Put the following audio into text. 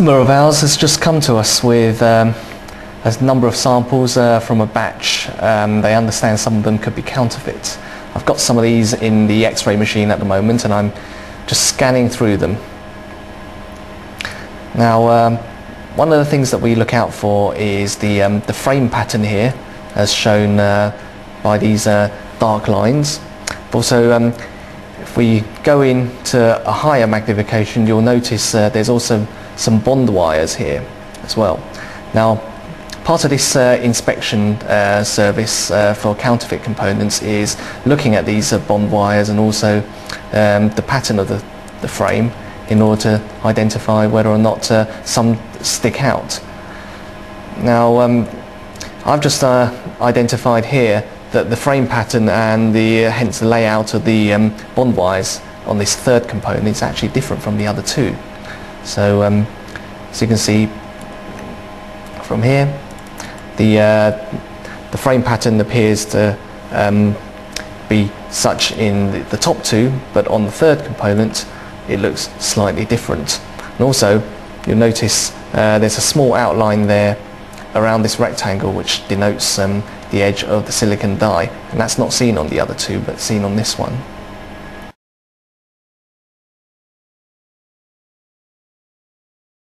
customer of ours has just come to us with um, a number of samples uh, from a batch. Um, they understand some of them could be counterfeit. I've got some of these in the x-ray machine at the moment and I'm just scanning through them. Now um, one of the things that we look out for is the, um, the frame pattern here as shown uh, by these uh, dark lines. Also um, if we go into a higher magnification you'll notice uh, there's also some bond wires here as well. Now, part of this uh, inspection uh, service uh, for counterfeit components is looking at these uh, bond wires and also um, the pattern of the, the frame in order to identify whether or not uh, some stick out. Now, um, I've just identified here that the frame pattern and the hence the layout of the um, bond wires on this third component is actually different from the other two. So um, as you can see from here, the, uh, the frame pattern appears to um, be such in the, the, top two, but on the third component it looks slightly different. And also you'll notice uh, there's a small outline there around this rectangle which denotes um, the edge of the silicon die and that's not seen on the other two but seen on this one.